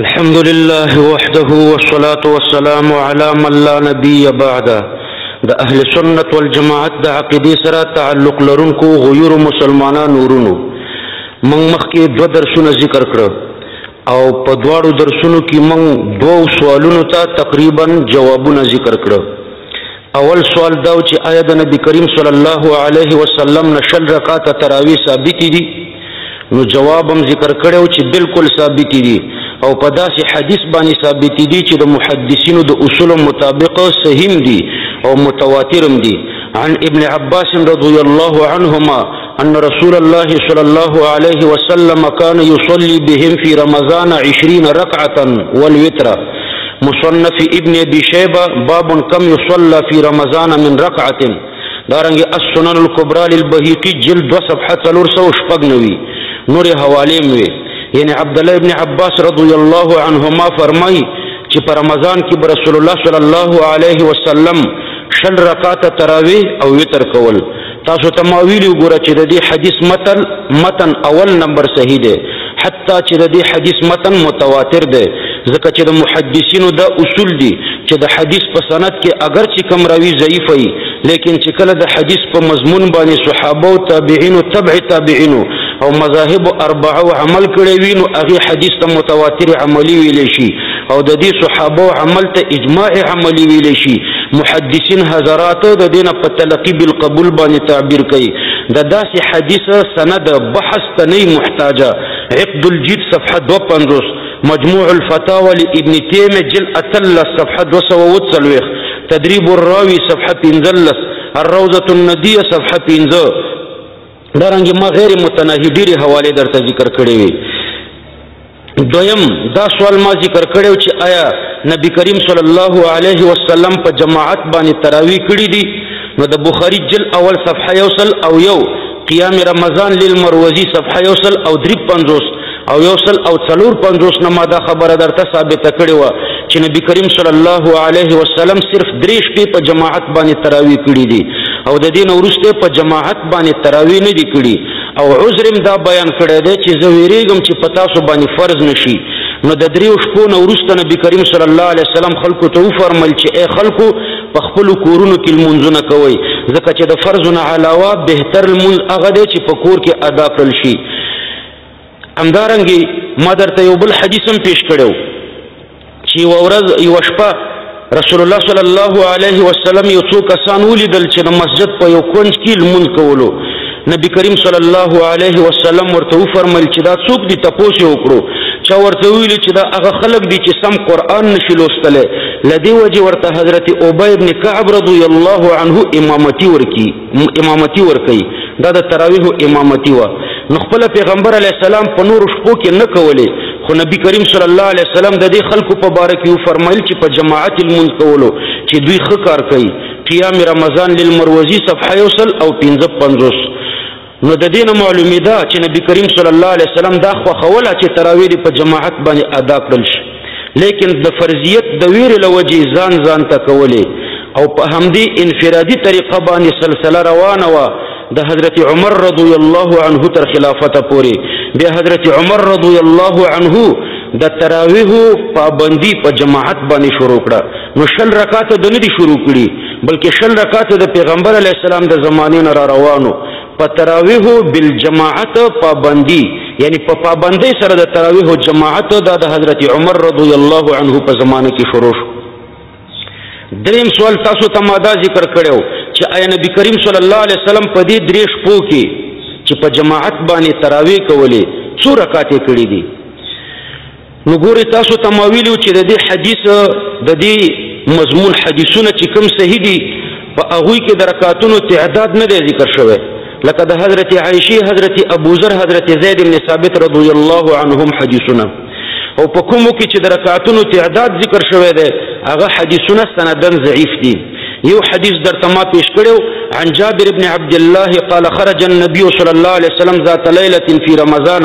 الحمد لله وحده والصلاة والسلام على من لا نبي بعد د اهل سنت والجماعت د عقیدې سره تعلق لرونکو غیور مسلمانانو ورونو موږ مخکې دو درسونه ذکر کړ او په دواړو درسونو کې موږ دوو سوالونو ته تقریبا جوابونه ذکر کړو اول سوال دا چې آیا د نبی کریم صلی الله علیه وسلم نشل رکعات تراوی ثابت دي نو جواب هم ذکر کړو چې بالکل ثابت دي او په داسې حدیث باندې ثابت دي چې د محدثینو د اصول مطابق صحیح دي او متواتر دي عن ابن عباس رضی الله عنهما ان رسول الله صلی الله علیه وسلم کان یصلی بهم فی رمضان 20 رکعتا والوتر مصنف ابن ابي شيبه باب كم يصلى في رمضان من ركعه دارنګ السنن الكبرى للبهيقي جلد 2 صفحه 389 نور حواله مې یعنی عبد الله ابن عباس رضی الله عنهما فرمای چې په رمضان کې رسول الله صلی الله علیه وسلم شل رکعات تراوی او وتر کول تاسو ته ما ویلي وګوره چې د دې حدیث متن متن اول نمبر صحیح دی حتی چې د دې حدیث متن متواتر دی ځکه چې د محدثینو دا اصول دي چې د حدیث په سند کې اگر چې کم راوی ضعیف وي لیکن چې کله د حدیث په مضمون باندې صحابه او تابعین او تبع تابعین او مذاهب اربعه او عمل کړی وي نو هغه حدیث ته متواتر عملی ویل شي او د دې صحابه عمل ته اجماع عملی ویل شي محدثین حضرات د دین په تلقی بالقبول باندې تعبیر کوي د داسې حدیث سند بحث ته نه محتاجه عقد الجید صفحه 250 مجموع الفتاوى لابن تيمية جل اتلس صفحه 240 تدريب الراوي صفحه 15 الروضه النديه صفحه 15 درنګ ما غیر متناهی ډیره حواله درته ذکر کړې وي دویم دا سوال ما ذکر کړو چې آیا نبی کریم صلی الله علیه وسلم په جماعت باندې تراوی کړی دي نو د بخاری جل اول صفحه یوصل او یو قیام رمضان للمروزی صفحه یوصل او دریب پنځوس او یوصل او څلور پنځوس نه ما دا خبره درته ثابته کړې وه چې نبی کریم صلی الله علیه وسلم صرف درې شپې په جماعت باندې تراوی کړې دي او د دین ورسته په جماعت باندې تراوی نه دي کړي او عذر هم دا بیان کړی دی چې زه ویریږم چې په تاسو باندې فرض نشي نو د دریو شپو نه وروسته نبی کریم صلی الله علیه وسلم خلکو ته وفرمایل چې ای خلکو په خپلو کورونو کې لمونځونه کوئ ځکه چې د فرضو نه علاوه بهتر لمونځ هغه دی چې په کور کې ادا کړل شي همدارنګې ما درته یو بل حدیث هم پیش کړی چې یوه ورځ یوه شپه رسول الله صلی الله علیه وسلم یو څو کسان ولیدل چې د مسجد په یو کونج کې لمونځ کولو نبی کریم صلی الله علیه وسلم ورته وفرمایل چې دا څوک دي تپوس یې وکړو چا ورته ویل چې دا هغه خلک دي چې سم قرآن نشي لوستلی له دې وجې ورته حضرت ابی ابن کعب رضی الله عنه امامتي ورکي امامتي ورکي دا د تراویح امامتي و نو خپل پیغمبر علی السلام په نور شپو کې نه کولې خو نبی کریم صلی الله علیه وسلم د دې خلکو په باره کې فرمایل چې په جماعت المنز کولو چې دوی ښه کار کوي قیام رمضان للمروزی صفحه یوسل او 55 نو د دین معلومه ده چې نبی کریم صلی الله علیه وسلم دا خو خوله چې تراویح په جماعت باندې ادا کړل شي لیکن د فرضیت د ویر لوجې ځان ځان ته کولې او په همدې انفرادي طریقه باندې سلسله روانه وه د حضرت عمر رضی الله عنه تر خلافت پورې بیا حضرت عمر رضی الله عنه د تراویح پابندی په جماعت باندې شروع کړه نو شل رکعات د ندي شروع کړي بلکې شل رکعات د پیغمبر علی السلام د زمانې نه را روانو په تراویح بالجماعت پابندي یعنی په پابندۍ سره د تراویح جماعت دا د حضرت عمر رضی الله عنه په زمانه کې شروع شو دریم سوال تاسو ته ما دا ذکر کړو چې آیا نبی کریم صلی الله علیه وسلم په دې درې شپو کې چې په جماعت باندې تراویح کولې څو رکعاتې کړې دي نو ګوري تاسو ته ما ویلو چې د دې حدیث د دې مضمون حدیثونه چې کوم صحیح دي په هغه کې د رکعاتونو تعداد نه دی ذکر شوی لکه د حضرت عائشه حضرت ابو ذر حضرت زید بن ثابت رضی الله عنهم حدیثونه او په کومو کې چې د رکعاتونو تعداد ذکر شوی دی هغه حدیثونه سندن ضعیف دي یو حدیث در تما پیش کړو عن جابر بن عبد الله قال خرج النبي صلى الله عليه وسلم ذات ليله في رمضان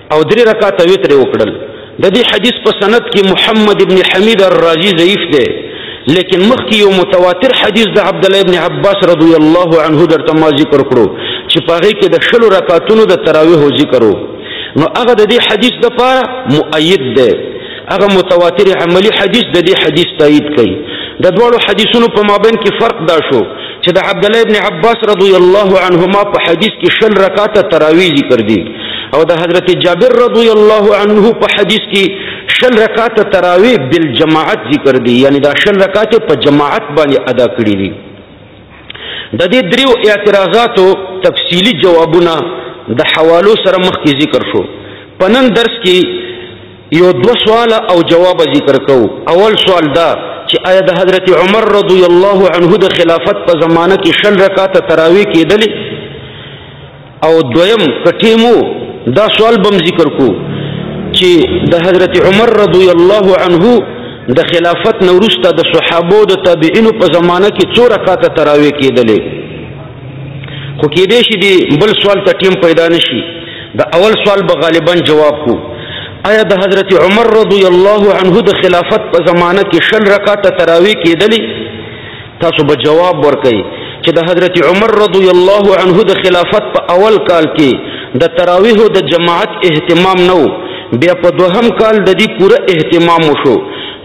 او درې رکعاته وتر وکړل د دې حدیث په سند کې محمد ابن حمید الرازی ضعیف دی لیکن مخکې یو متواتر حدیث د عبد الله ابن عباس رضی الله عنه درته ما ذکر کړو چې پاره کې د شلو رکعاتونو د تراویح ذکر نو هغه د دې حدیث د پاره مؤید دی هغه متواتر عملی حدیث د دې حدیث تایید کوي د دوړو حدیثونو په مابین کې فرق دا شو چې د عبد الله ابن عباس رضی الله عنهما په حدیث کې شل رکعات تراوی ذکر دي او د حضرت جابر رضی الله عنه په حدیث کې شل رکعات تراوی بالجماعت ذکر دي یعنی دا شل رکعات په جماعت باندې ادا کړی دي د دې دریو اعتراضاتو تفصیلی جوابونه د حوالو سره مخکې ذکر شو پنن درس کې یو دوه سواله او جواب ذکر کوو. اول سوال دا چې آیا د حضرت عمر رضی الله عنه د خلافت په زمانه کې شل رکعاته تراویح کېدلې؟ او دویم کټیمو دا سوال بم ذکر کو چې د حضرت عمر رضی الله عنه د خلافت نورسته د صحابو د تابعینو په زمانه کې څو رکعاته تراوی کېدلې خو کې دې شي دی بل سوال ته ټیم پیدا نشي د اول سوال به غالبا جواب کو آیا د حضرت عمر رضی الله عنه د خلافت په زمانه کې شل رکعات تراوی کېدلی تاسو به جواب ورکړئ چې د حضرت عمر رضی الله عنه د خلافت په اول کال کې د تراویح د جماعت اهتمام نو بیا په دوهم کال د دې پوره اهتمام وشو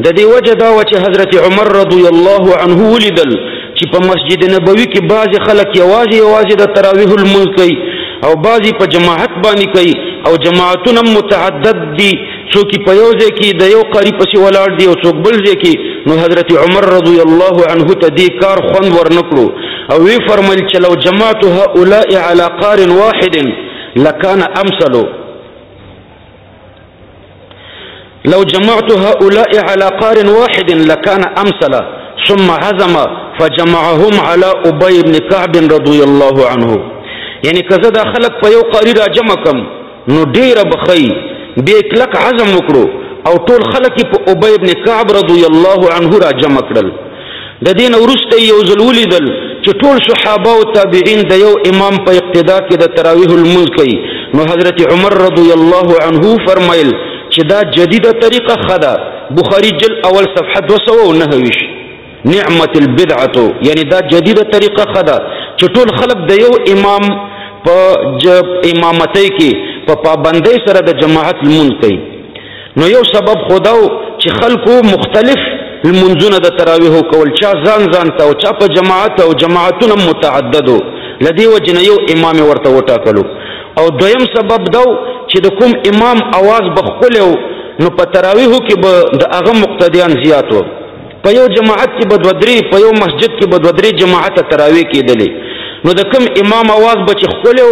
د دې وجه دا و چې حضرت عمر رضی الله عنه ولیدل چې په مسجد نبوي کې بعضې خلک یوازې یوازې د تراویح لمونځ کوي او بعضې په جماعت باندې کوي او جماعتونه متعدد دي څوک په یو ځای کې د یو قاری پسې ولاړ دي او څوک بل ځای کې نو حضرت عمر رضی الله عنه ته دې کار خوند ورنکړو او وی فرمایل چې لو جماعت هؤلاء على قار واحد لكان امثلو لو جمعت هؤلاء على قار واحد لكان امثل ثم هزم فجمعهم على ابي بن كعب رضي الله عنه يعني كذا دا خلق په یو قاری را جمع کم نو ډیر بخی به کلک عزم وکړو او ټول خلک په ابي بن كعب رضي الله عنه را جمع کړل د دین ورسته یو ځل ولیدل چې ټول صحابه او تابعین د یو امام په اقتدا کې د تراویح المنز کوي نو حضرت عمر رضی الله عنه فرمایل چې دا جدیده طریقه خدا بخاری جل اول صفحه 209 نعمت البدعه یعنی دا جدیده طریقه خدا چې ټول خلق د یو امام په امامتۍ کې په پابندۍ سره د جماعت لمونځ کوي نو یو سبب خداو چې خلکو مختلف المنزونه د تراویح کول چا ځان ځان ته او چا په جماعت او جماعتونه متعددو لدی وجنه یو امام ورته وټاکلو او دویم سبب دو چې د کوم امام आवाज بخپلو نو په تراویح کې به د هغه مقتدیان زیاتو په یو جماعت کې به دوه درې په یو مسجد کې به دوه درې جماعته تراویح کېدلې نو د کوم امام اواز به چې ښکلی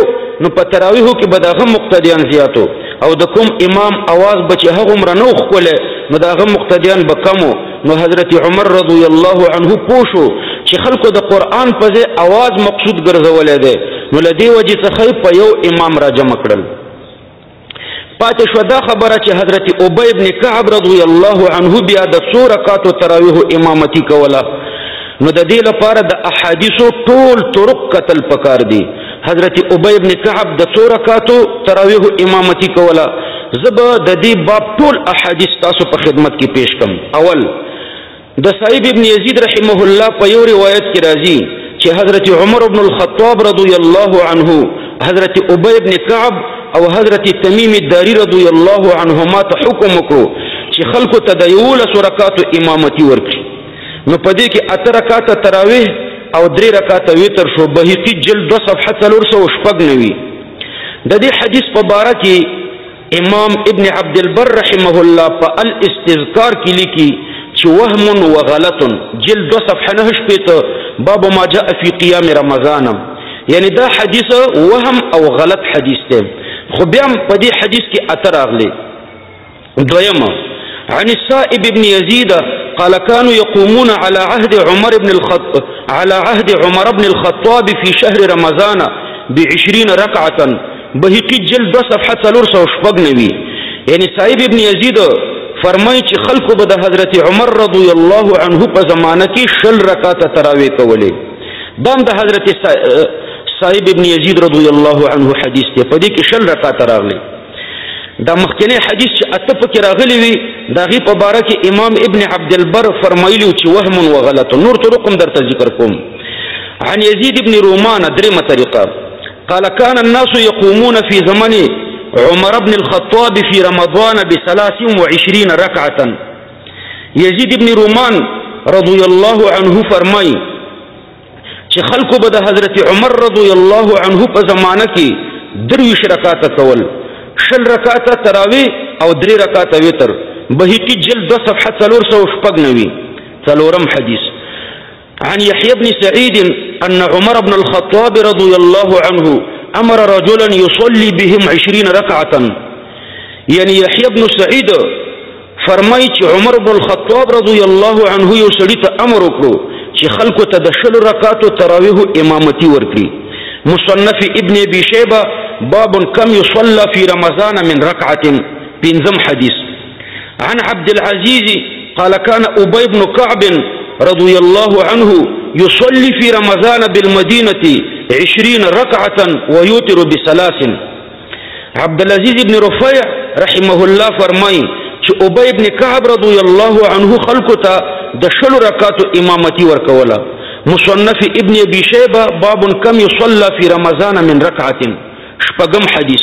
نو په تراویحو کې به د هغه مقتدیان زیاتو او د کوم امام اواز به چې هغومره نه و ښکلی نو د هغه مقتدیان به کمو نو حضرت عمر رضی الله عنه پوه شو چې خلکو د قرآن په ځای اواز مقصود ګرځولی دی نو له دې وجې څخه په یو امام را جمع کړل پاتې شو دا خبره چې حضرت ابی ابن کعب رضی الله عنه بیا د څو رکعاتو تراویح امامتي کوله نو د دې لپاره د احادیثو ټول طرق قتل پکار دي حضرت ابی ابن کعب د څو رکعاتو تراویح امامتي کوله زب د دې باب ټول احادیث تاسو په خدمت کې پیش کوم اول د صاحب ابن یزید رحمه الله په یو روایت کې راځي چې حضرت عمر ابن الخطاب رضی الله عنه حضرت ابی ابن کعب او حضرت تمیم الداری رضی الله عنهما ته حکم وکړو چې خلکو ته د یو لس رکعاتو امامتي ورکړي نو په دې کې اته رکعاته تراویح او درې رکعاته وتر شو بهقي جلد 2 صفحه 300 شپږ نوي د دې حدیث په باره کې امام ابن عبد البر رحمه الله په الاستذکار کې لیکي چې وهم و غلط جلد دو صفحه نه شپېته باب ما جاء فی قیام رمضان یعنی دا حدیث وهم او غلط حدیث دی خو بیا په دې حدیث کې اثر اغلی دویمه عن السائب ابن يزيد قال كانوا يقومون على عهد عمر بن الخط على عهد عمر بن الخطاب في شهر رمضان بعشرين ركعة بهقی جلد دو صفحه څلور سو شپږ نوي یعنی صاحب ابن یزید فرمای چې خلکو به د حضرت عمر رضی الله عنه په زمانه کې شل رکعات تراوی کولې دام د حضرت صاحب ابن یزید رضی الله عنه حدیث ته په دې کې شل رکعات راغلي دا مخکنی حدیث چې اته پکې راغلی وي دا غي په باره کې امام ابن عبد البر فرمایلی چې وهم او غلط نور طرقم درته ذکر کوم عن یزید ابن رومان درې مطریقه قال كان الناس يقومون في زمن عمر بن الخطاب في رمضان بثلاث وعشرين ركعة يزيد بن رومان رضي الله عنه فرمي چې خلکو به د حضرت عمر رضی الله عنه په زمانه کې درویش رکعات کول شل رکعات تراوی او درې رکعات وتر بهیتی جلد 2 صفحه 300 شپږ نوي څلورم حدیث عن يحيى بن سعيد أن عمر بن الخطاب رضي الله عنه أمر رجلا يصلي بهم عشرين ركعة يعني يحيى بن سعيد فرمای چې عمر بن الخطاب رضی الله عنه یو سړي ته امر وکړو چې خلکو ته د شل رکعاتو تراویح امامتي ورکړي مصنف ابن ابي شيبه باب كم يصلى في رمضان من ركعه پنځم حدیث عن عبد العزيز قال كان ابي بن كعب رضي الله عنه يصلي في رمضان بالمدينة عشرين ركعة ويوتر بسلاس عبد العزيز بن رفيع رحمه الله فرمي چې بن كعب رضي الله عنه خلکو دشل د إمامتي وركولا مصنف ابن ابي شيبه باب كم يصلى في رمضان من ركعه شبقم حديث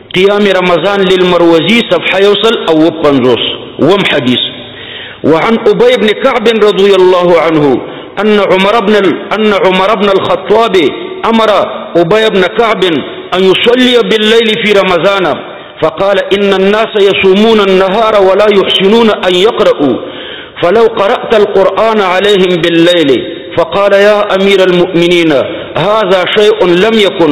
قیام رمضان للمروزي صفحه يوصل او پنځوس وم حدیث وعن ابي بن كعب رضي الله عنه ان عمر بن ان عمر بن الخطاب امر ابي بن كعب أن يصلي بالليل في رمضان فقال إن الناس يصومون النهار ولا يحسنون أن يقرأوا فلو قرأت القرآن عليهم بالليل فقال يا أمير المؤمنين هذا شيء لم يكن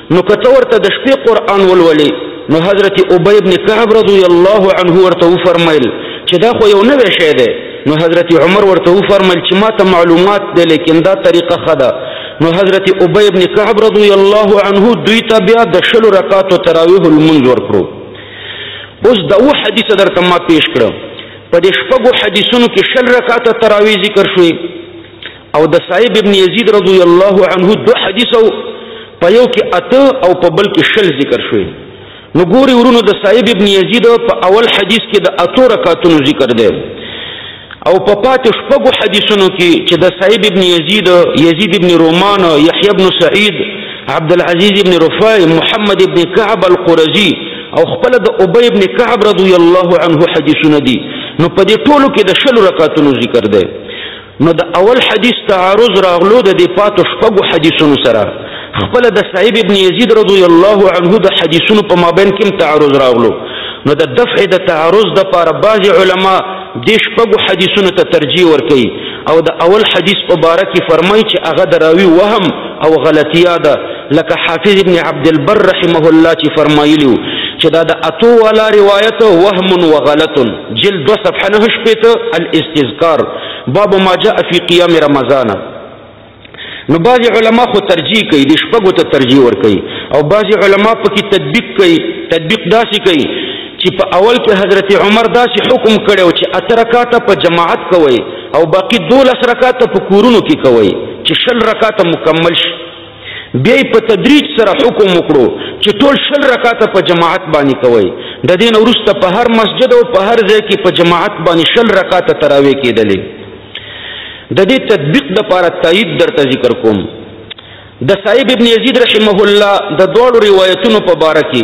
نو که ته ورته د شپې قرآن ولولې نو حضرت ابی ابن کعب رضی الله عنه ورته وفرمایل چې دا خو یو نوی شی دی نو حضرت عمر ورته وفرمایل چې ما ته معلومات دی لیکن دا طریقه ښه ده نو حضرت ابی ابن کعب رضی الله عنه دوی ته بیا د شلو رکعاتو تراویح لمونځ ورکړو اوس دا و حدیث درته ما پیش کړو په دې شپږو حدیثونو کې شل رکعاته تراویح ذکر شوې او د صاحب ابن یزید رضی الله عنه دو حدیثو په یو کې اته او په بل کې شل ذکر شوی نو ګوري ورونو د صاحب ابن یزید په اول حدیث کې د اتو رکعاتونو ذکر دی او په پاتې شپږو حدیثونو کې چې د صاحب ابن یزید یزید ابن رومان یحیی ابن سعید عبد العزیز ابن رفاع محمد ابن کعب القرزی او خپل د ابی ابن کعب رضی الله عنه حدیثونه دي نو په دې ټولو کې د شل رکعاتونو ذکر دی نو د اول حدیث تعارض راغلو د دې پاتو شپږو حدیثونو سره خپل د صاحب ابن یزید رضی الله عنه د حدیثونو په مابین کې تعارض راغلو نو د دفع د تعارض د لپاره بعض علما د شپږو حدیثونو ته ترجیح ورکوي او د اول حدیث په باره کې فرمایي چې هغه د راوي وهم او غلطیا ده لکه حافظ ابن عبد البر رحمه الله چې فرمایلی چې دا د اتو والا روایت وهم و غلط جلد دو صفحه نه شپېته الاستذکار باب ما جاء فی قیام رمضان نو بعض علما خو ترجیح کوي د شپږو ته ترجیح ور کوي او بعض علما پکې تطبیق کوي تطبیق داسې کوي چې په اول کې حضرت عمر داسې حکم کړي او چې اته رکعاته په جماعت کوي او باقی دولس رکعاته په کورونو کې کوي چې شل رکعاته مکمل شي بیا په تدریج سره حکم وکړو چې ټول شل رکعات په جماعت باندې کوي د دین ورسته په هر مسجد او په هر ځای کې په جماعت باندې شل رکعات تراوی کېدلې د دې تطبیق د لپاره تایید درته ذکر کوم د صاحب ابن یزید رحمه الله د دوړو روایتونو په باره کې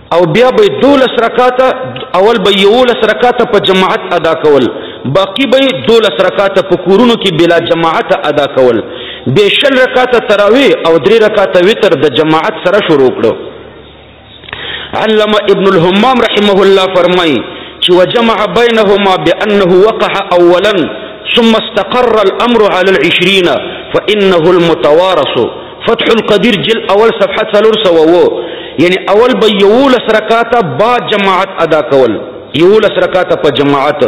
او بیا به دولس رکعات اول به یولس رکعات په جماعت ادا کول باقی به دولس رکعات په کورونو کې بلا جماعت ادا کول به شل رکعات تراوی او درې رکعات وتر د جماعت سره شروع کړو علامه ابن الهمام رحمه الله فرمای چې وجمع بینهما بانه وقع اولا ثم استقر الامر على العشرين فانه المتوارث فتح القدیر جل اول صفحه څلور سو وو یعنی اول به یولس رکعاته با جماعت ادا کول یولس رکعاته په جماعت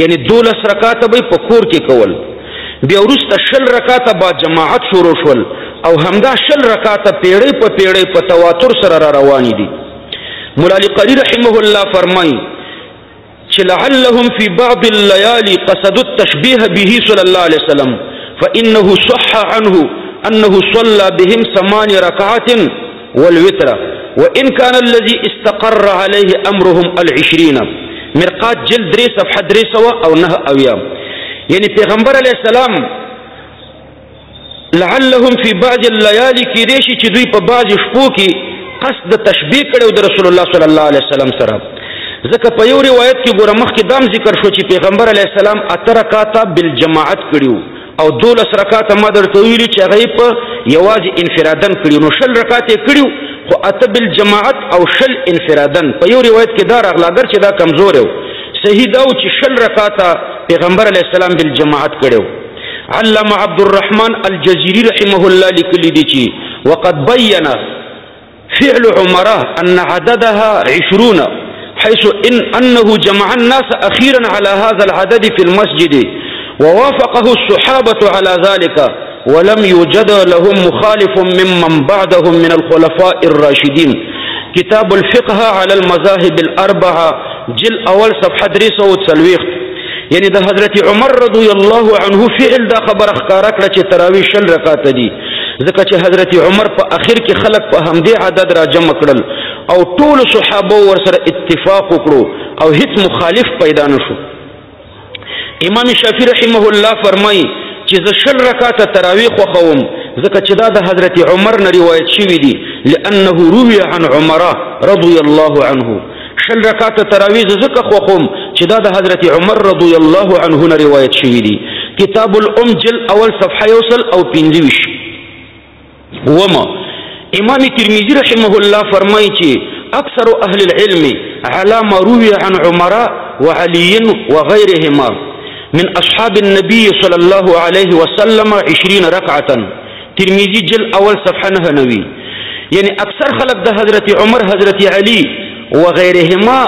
یعنی دولس رکعاته به په کور کې کول بیا وروسته شل رکعاته با جماعت شروع شول او همدا شل رکعاته پیړې په پیړې په تواتر سره را روان دي مولا علی قری رحمه الله فرمایي چلعلهم لعلهم فی بعض الليالي قصدوا التشبيه به صلی الله عليه وسلم فانه صح عنه انه صلى بهم ثمان ركعات والوتر وان كان الذي استقر عليه امرهم العشرين مرقات جلد ريسة في حد سوه او نهه اویا يعني پیغمبر عليه السلام لعلهم فی بعض الليالي کې ریشي چې دوی په بعض شپو کې قصد د تشبیه کړو د رسول الله صلی الله علیه وسلم سره ځکه په یو روایت کې ګوره مخکې دام ذکر شو چې پیغمبر علیه السلام اته رکعاته بالجماعت کړیو او دولس رکعاته ما درته ویلي چې هغه په یوازې انفرادن کړیو نو شل رکعات یې کړیو خو اته بالجماعت او شل انفرادن په یو روایت کې دا راغله اګر چې دا کمزور و صحیح دا و چې شل رکعاته پیغمبر علیه السلام بالجماعت کړیو علامه عبد الرحمن الجزیری رحمه الله لیکلی دی چې وقد بینه فعل عمراء أن عددها عشرون حيث إن أنه جمع الناس أخيرا على هذا العدد في المسجد ووافقه الصحابة على ذلك ولم يوجد لهم مخالف ممن بعدهم من الخلفاء الراشدين كتاب الفقه على المذاهب الأربعة جل أول صفحة دريسة وتسلويخ یعنی د حضرت عمر رضی الله عنه فعل دا خبر اخکار کړه چې تراوی شل رکعات دي ځکه چې حضرت عمر په اخر کې خلق په همدې عدد را جمع کړل او ټول صحابه ور سره اتفاق وکړو او هیڅ مخالف پیدا نشو امام شافعی رحمه الله فرمایي چې زه شل رکعات تراوی خو خوم ځکه چې دا د حضرت عمر نه روایت شوی دی لانه روی عن عمره رضی الله عنه شل رکعته تراویح ځکه خوښوم چې دا د حضرت عمر رضی الله عنه نه روایت شوی دی کتاب الام جل اول صفحه یوسل او پنځویش وما امام ترمذی رحمه الله فرمایي چې اکثر اهل العلم على ما روي عن عمر وعلي وغيرهما من اصحاب النبي صلى الله عليه وسلم 20 ركعه ترمذی جل اول صفحه نه نوي یعنی اکثر خلک د حضرت عمر حضرت علی و غیرهما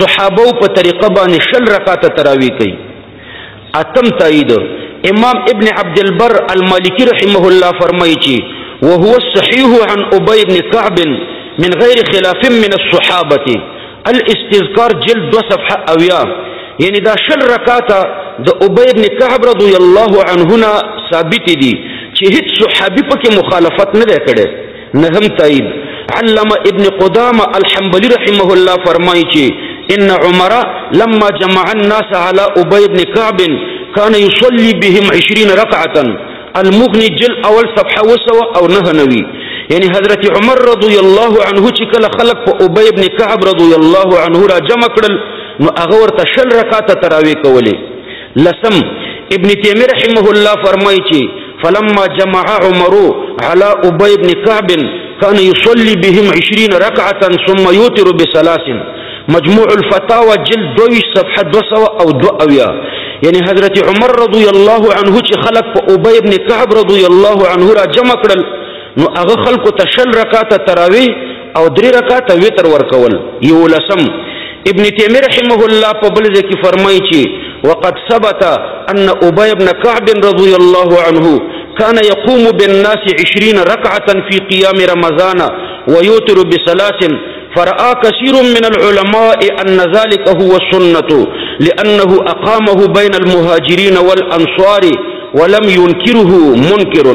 صحابه په طریقه باندې شل رکعات تراوی کوي اتم تایید امام ابن عبد البر المالکی رحمه الله فرمایي چې وهو الصحيح عن ابي بن كعب من غير خلاف من الصحابه الاستذکار جلد دو صفحه اویا یعنی دا شل رکاته د ابی ابن کعب رضی الله عنه نه ثابت دي چې هیڅ صحابي پکې مخالفت نه دی کړی نه هم تایید علامه ابن قدامه الحنبلی رحمه الله فرمایي چې ان عمر لما جمع الناس على ابي بن كعب كان يصلي بهم 20 ركعه المغني جل اول صفحه وسو او نه نوي یعنی حضرت عمر رضی الله عنه چې کله خلق په ابی ابن کعب رضی الله عنه را جمع کړل نو هغه ورته شل رکعات تراوی کولې لسم ابن تیمیه رحمه الله فرمایي چې فلما جمع عمر على ابی ابن کعب كان يصلي بهم عشرين ركعة ثم يوتر بثلاث مجموع الفتاوى جلد دویش صفحه دو سوه او دو اویا یعنی حضرت عمر رضی الله عنه چې خلق په ابی ابن کعب رضی الله عنه را جمع کړل نو هغه خلکو ته شل رکعاته تراوی او درې رکعاته وتر ورکول یو لسم ابن تیمیه رحمه الله په بل ځای کې فرمایي چې وقد ثبت ان ابی ابن کعب رضی الله عنه كان يقوم بالناس عشرين ركعة في قيام رمضان ويوتر بثلاث فرأى كثير من العلماء أن ذلك هو السنة لأنه أقامه بين المهاجرين والأنصار ولم ينكره منكر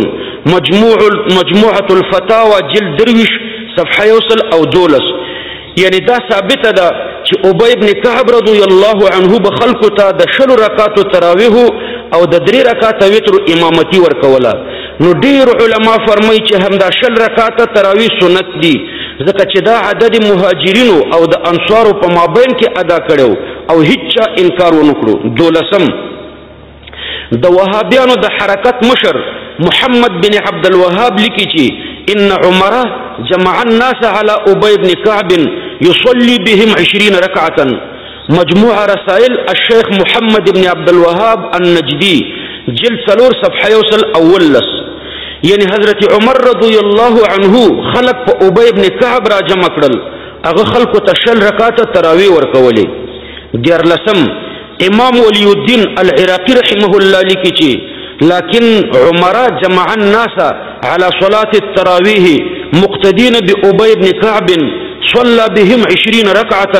مجموع مجموعة الفتاوى جلد درويش صفحه يوصل او دولس يعني دا ثابته دا چې ابي بن كعب رضي الله عنه بخلق تا دا د شلو رکاتو او دا دري رکاته وترو امامتي ورکوله نو ډیر علما فرمایي چې همدا شل رکعاته تراوی سنت دي ځکه چې دا عدد مهاجرینو او د انصارو په مابین کې ادا کړو او هیڅ انکار ونه کړو دولسم د وهابیانو د حرکت مشر محمد بن عبد الوهاب لیکي چې ان عمر جمع الناس على ابي بن كعب يصلي بهم 20 ركعه مجموع رسائل الشیخ محمد ابن عبد الوهاب النجدی جلد سلور صفحه یوسل اول لس یعنی حضرت عمر رضی الله عنه خلق په ابی ابن کعب را جمع کړل هغه خلق ته شل رکعات تراوی ورکولې دیر لسم امام ولی الدین العراقی رحمه الله لیکي چې لكن عمر جمع الناس على صلاة التراويح مقتدين بأبي بن كعب صلى بهم عشرين ركعة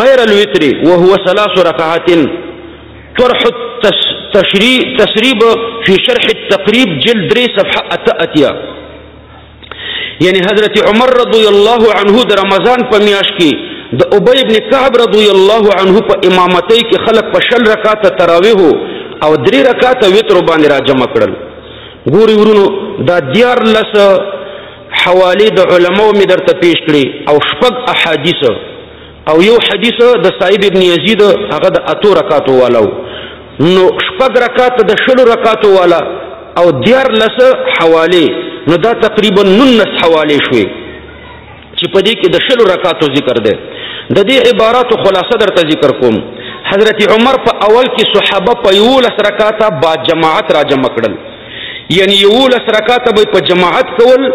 غير الوتر وهو ثلاث ركعات طرح تسريب في شرح التقريب جلد 3 صفحه اتاتيا یعنی حضرت عمر رضی الله عنه د رمضان په میاش کې د ابی ابن کعب رضی الله عنه په امامتۍ کې خلق په شل رکعات تراویح او درې رکعات وتر باندې را جمع کړل ګوري ورونو دا دیار لس حوالی د علماء می درته پیش کړي او شپږ احادیث او یو حدیث د صاحب ابن یزید هغه د اتو رکعاتو والو نو شپږ رکعات د شلو رکعاتو والا او دیار لس حوالی نو دا تقریبا ننس حوالی شوي چې په دې کې د شلو رکعاتو ذکر دی د دې عباراتو خلاصه درته ذکر کوم حضرت عمر په اول کې صحابه په یو لس رکعاته با جماعت را جمع کړل یعنی یولس رکعات به په جماعت کول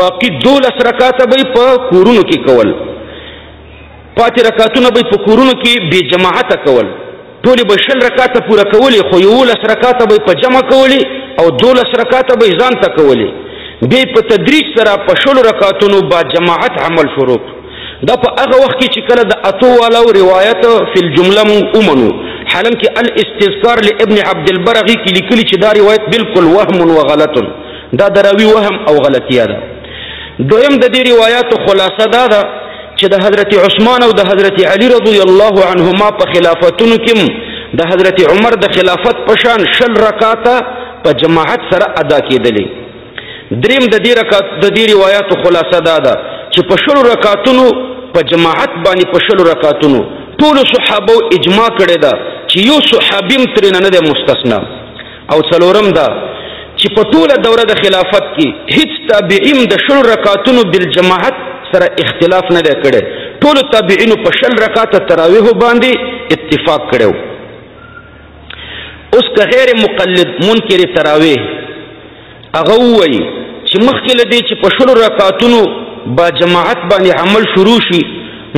باقی دولس رکعات به په کورونو کې کول پاتې رکعاتونه به په کورونو کې بې جماعت کول ټول به شل رکعات پوره کولې خو یولس رکعات به په جمع کولې او دولس رکعات به ځان ته کولې به په تدریج سره په شل رکعاتونو با جماعت عمل شروع دا په هغه وخت کې چې کله د اتو والا روایت فی الجمله مون اومنو حالانکه الاستذکار لابن عبد البرغی کې لیکلي چې دا روایت بالکل وهم او غلط دا دراوی وهم او غلطیا ده دویم د دې روایت خلاصه دا ده چې د حضرت عثمان او د حضرت علی رضی الله عنهما په خلافتونو کې د حضرت عمر د خلافت پشان شل رکعاته په جماعت سره ادا کېدلې دریم د دې رکعت د دې روایت خلاصه دا ده چې په شلو رکعاتونو په جماعت باندې په شلو رکعاتونو ټول صحابه اجماع کړی دا چې یو صحابیم ترې نه ده مستثنا او څلورم دا چې په ټوله دوره د خلافت کې هیڅ تابعیم د شلو رکعاتونو بالجماعت سره اختلاف نه دی کړی ټول تابعینو په شل رکعات تراویح باندې اتفاق کړو اوس که غیر مقلد منکر تراویح هغه وایي چې مخکې له دې چې په شلو رکعتونو با جماعت باندې عمل شروع شي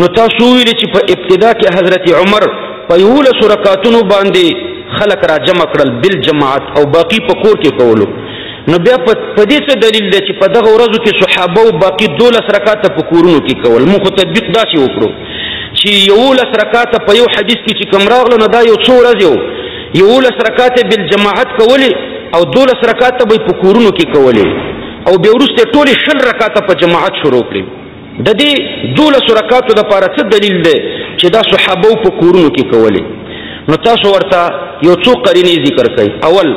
نو تاسو ویل چې په ابتدا کې حضرت عمر په یولسو رکعتونو باندې خلک را جمع کړل بل جماعت او باقی په کور کې کولو نو بیا په دې څه دلیل دی چې په دغه ورځو کې صحابه او باقی دولس رکعاته په کورونو کې کول موږ خو تطبیق داسې وکړو چې یو لس رکعات په یو حدیث کې چې کوم راغله نو دا یو څو ورځې یو یو لس رکعات بل جماعت کولی او دولس رکعات به په کورونو کې کولی او به ورسته ټول شل رکعات په جماعت شروع کړی د دې دولس رکعات د لپاره څه دلیل دی چې دا صحابه په کورونو کې کولی نو تاسو ورته یو څو قرینې ذکر کړئ اول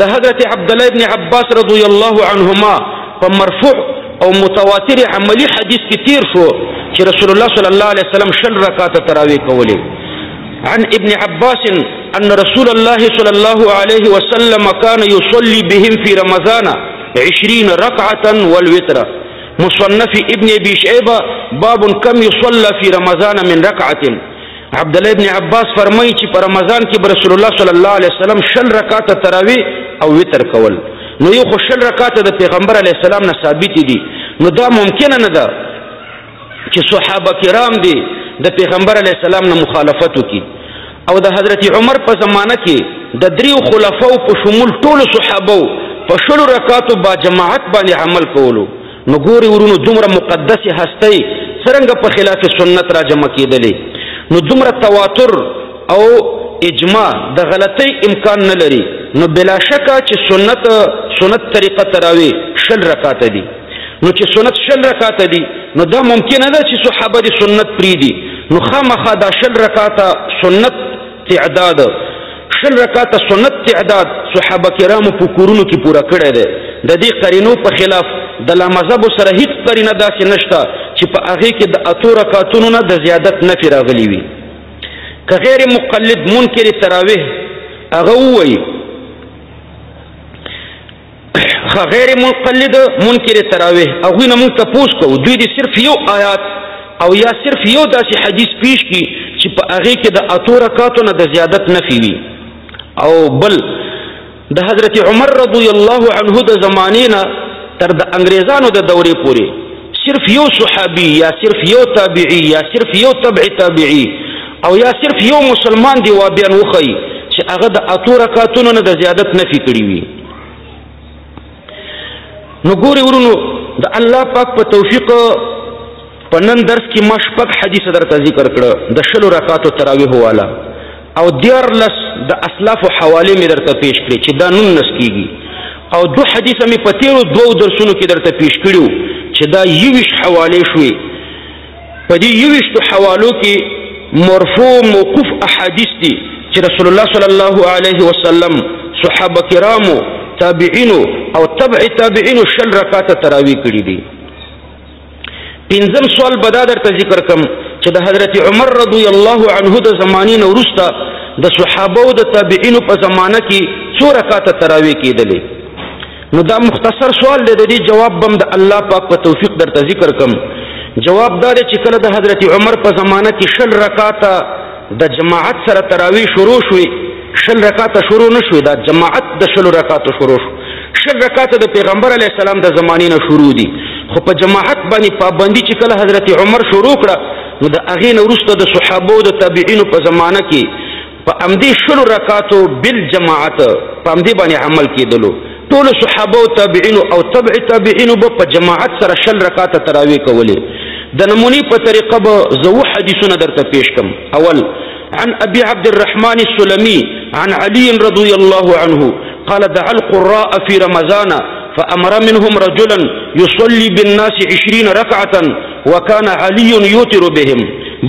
د حضرت عبد الله ابن عباس رضی الله عنهما په مرفوع او متواتر عملي حديث كثير شو رسول الله صلى الله عليه وسلم شل ركعات تراوی قولي عن ابن عباس ان رسول الله صلى الله عليه وسلم كان يصلي بهم في رمضان عشرين ركعة والوتر مصنف ابن ابي شعيبه باب كم يصلى في رمضان من ركعه عبد الله ابن عباس فرمایي چې په رمضان کې رسول الله صلی الله علیه وسلم شل رکعات تراوی او وتر کول نو یو خو شل رکعات د پیغمبر علی السلام نه ثابت دي نو دا ممکنه نه ده چې صحابه کرام دي د پیغمبر علی السلام نه مخالفت وکړي او د حضرت عمر په زمانه کې د دریو خلفاو په شمول ټول صحابه په شل رکعاتو با جماعت باندې عمل کولو نو ګوري ورونو دومره مقدس هستی څرنګه په خلاف سنت را جمع کېدلې نو دومره تواتر او اجماع د غلطۍ امکان نه لري نو بلا شکه چې سنت سنت طریقه تراوی شل رکعات دي نو چې سنت شل رکعات دي نو دا ممکن نه ده چې صحابه دي سنت پری دي نو خامخا دا شل رکعات سنت تعداد شل رکعات سنت تعداد صحابه کرامو په کورونو کې پوره کړی دی د دې قرینو په خلاف د لا مذهب سره هیڅ قرینه داسې نشته چې په هغه کې د اتو رکعاتونو نه د زیادت نفي راغلی وي که غیر مقلد منکر تراویح هغه ووایي غیر منقلد منکر تراویح او غوی نه مونږ تپوس کوو دوی دې صرف یو آیات او یا صرف یو داسې حدیث پیش کی چې په هغه کې د اتو رکعاتو نه د زیادت نفي وي او بل د حضرت عمر رضی الله عنه د زمانې نه تر د انګریزانو د دورې پورې صرف یو صحابي یا صرف یو تابعی یا صرف یو تبع تابعی او یا صرف یو مسلمان دی وابیان وخی چې هغه د اتو رکعاتونو نه د زیادت نفي کړی وي نو ګوري ورونو د الله پاک په توفیق په نن درس کې ما شپږ حدیث درته ذکر کړ د شلو رکعاتو تراویح والا او دیار لس د اسلاف حواله مې درته پیش کړې چې دا نن نس کیږي او دو حدیث مې په تیرو دوو درسونو کې درته پیش کړیو چې دا یوش حواله شوي په دې یوشتو حوالو کې مرفوع موقوف احادیث دي چې رسول الله صلی الله علیه وسلم صحابه کرامو تابعینو او تبع تابعینو شل رکعات تراوی کړی دي پنځم سوال به دا درته ذکر کوم چې د حضرت عمر رضی الله عنه د زمانی نه وروسته د صحابه او د تابعینو په زمانه کې څو رکعات تراوی کېدلې نو دا مختصر سوال دی د دې جواب بم د الله پاک په توفیق درته ذکر کم جواب دا دی چې کله د حضرت عمر په زمانه کې شل رکعاته د جماعت سره تراوی شروع شوې شل رکعاته شروع نشوې دا جماعت د شل رکعاتو شروع شو شل رکعاته د پیغمبر علی السلام د زمانې نه شروع دي خو په جماعت باندې پابندي چې کله حضرت عمر شروع کړه نو د هغې نه وروسته د صحابو د تابعینو په زمانه کې په امدی شلو رکاتو بل جماعت په امدی باندې عمل کېدلو ټول صحابه او تابعین او تبع تابعین به په جماعت سره شل رکعات تراوی کولې د نمونی په طریقه به زو حدیثونه درته پیش کم اول عن ابي عبد الرحمن السلمي عن علي رضي الله عنه قال دعا القراء في رمضان فأمر منهم رجلا يصلي بالناس عشرين ركعة وکان علی یوتر بهم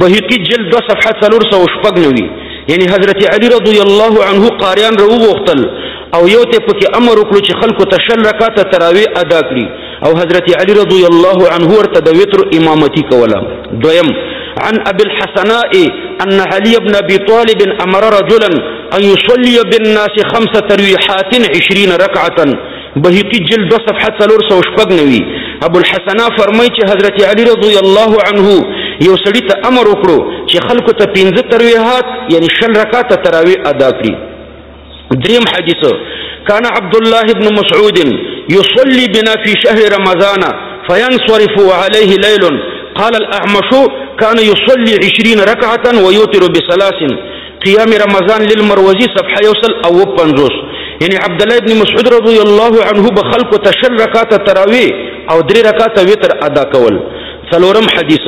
بهقی جلد دو صفحه څلور سو شپږ نوي یعنی حضرت علی رضی الله عنه قاریان رو وختل او یو ته پکې امر وکړو چې خلکو ته شل رکعات تراوی ادا کړي او حضرت علی رضی الله عنه ورته د وتر امامتی کوله دویم عن ابي الحسناء ان علي بن ابي طالب امر رجلا ان يصلي بالناس خمس ترويحات عشرين ركعه بهقی جلد دو صفحه څلور سو شپږ نوي ابو الحسنا فرمایي چې حضرت علی رضی الله عنه یو سړی ته امر وکړو چې خلکو ته پنځه ترویحات یعنی شل رکعات تراوی ادا کړي دریم حدیث کان عبد الله ابن مسعود يصلي بنا في شهر رمضان فينصرف عليه ليل قال الأعمش كان يصلي عشرين ركعة ويوتر بثلاث قيام رمضان للمروزي صفحه يوصل او پنځوس یعنی عبد الله ابن مسعود رضی الله عنه به خلق تشل رکعات تراوی او درې رکعات وتر ادا کول څلورم حدیث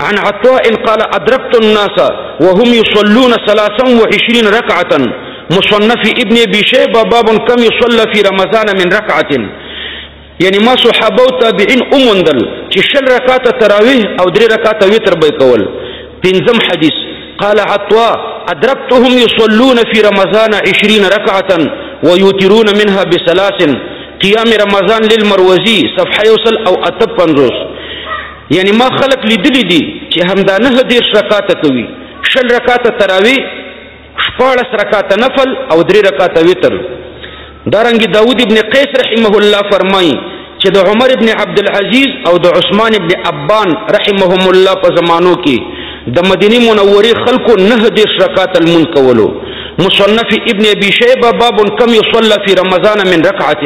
عن عطاء قال ادركت الناس وهم يصلون 23 ركعه مصنف ابن ابي شيبه باب كم يصلى في رمضان من ركعه یعنی ما صحابه او تابعین اومندل چې شل رکعات تراویح او درې رکعات وتر به کول پنځم حدیث قال عطوا ادركتهم يصلون في رمضان 20 ركعه ويوترون منها بثلاث قيام رمضان للمروزي صفحه يوصل او اتب پنځوس یعنی ما خلق لیدلی دي چې همدا نه دیر رکعات کوي شل رکعات تراویح شپاړس رکعت نفل او درې رکعت وتر دارنګ داود ابن قیس رحمه الله فرمایي چې د عمر ابن عبد العزيز او د عثمان ابن ابان رحمهم الله په زمانو کې د مدینه منورې خلکو نه د رکعات المن کولو مصنف ابن ابي شيبه باب كم يصلى في رمضان من ركعه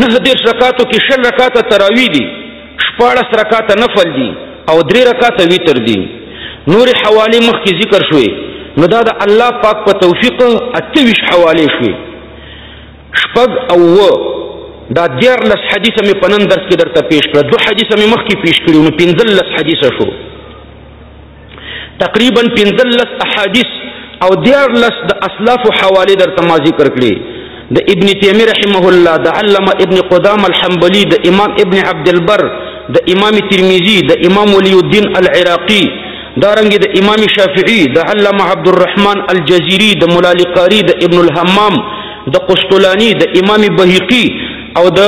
نه دیرش رکاتو کې شل رکاته تراوی دي شپاړس رکاته نفل دي او درې رکاته ویتر دي نور حواله مخکې ذکر شوې نو دا د الله پاک په توفیق اتویش حواله شوې شپږ او و دا دیر لس حدیث می پنن درس کې درته پیش کړ دو حدیث می مخکې پیش کړو نو پنځل لس حدیث شو تقریبا پنځلس احادیث او دیارلس د اسلاف حواله درته ما ذکر کړي د ابن تیمیه رحمه الله د علامه ابن قدام الحنبلی د امام ابن عبد البر د امام ترمذی د امام ولی الدین العراقی دارنګ د امام شافعی د علامه عبد الرحمن الجزیری د مولا لقاری د ابن الحمام د قسطلانی د امام بهقی او د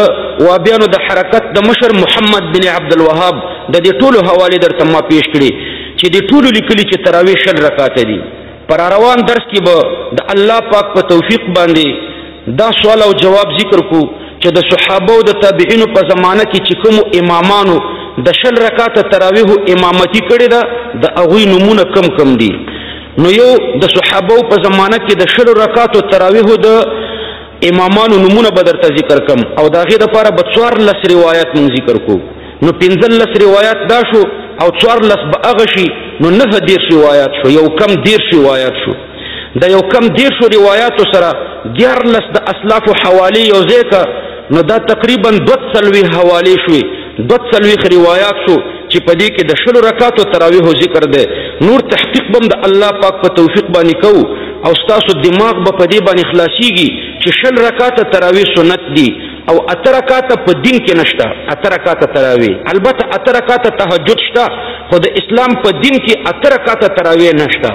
وابیانو د حرکت د مشر محمد بن عبد الوهاب د دې ټولو حواله درته ما پیش کړي چې د ټولو لیکلي چې تراوی شل رکعات دي پر روان درس کې به د الله پاک په توفیق باندې دا سوال او جواب ذکر کو چې د صحابه او د تابعینو په زمانه کې چې کوم امامانو د شل رکعات تراویح امامتی کړي دا د هغه نمونه کم کم دي نو یو د صحابه په زمانه کې د شل رکعات تراویح د امامانو نمونه به درته ذکر کم او د هغې دپاره به څوارلس روایات مونږ ذکر کو نو پنځلس روایات دا شو او څوارلس به هغه شي نو نهه دېرش روایات شو یو کم دېرش روایات شو د یو کم دېرشو روایاتو سره دیارلس د اسلافو حوالې یو ځای که نو دا تقریبا دوه څلوېښت حوالې شوې دوه څلوېښت روایات شو چې په دې کې د شلو رکعاتو تراویحو ذکر دی نور تحقیق به هم د الله پاک په توفیق باندې کوو او ستاسو دماغ به په دې باندې خلاصیږي چې شل رکعاته تراویح سنت دي او اته رکعاته په دین کې نشته اته رکعاته تراویح البته اته رکعاته تهجد شته خو د اسلام په دین کې اته رکعاته تراویح نشته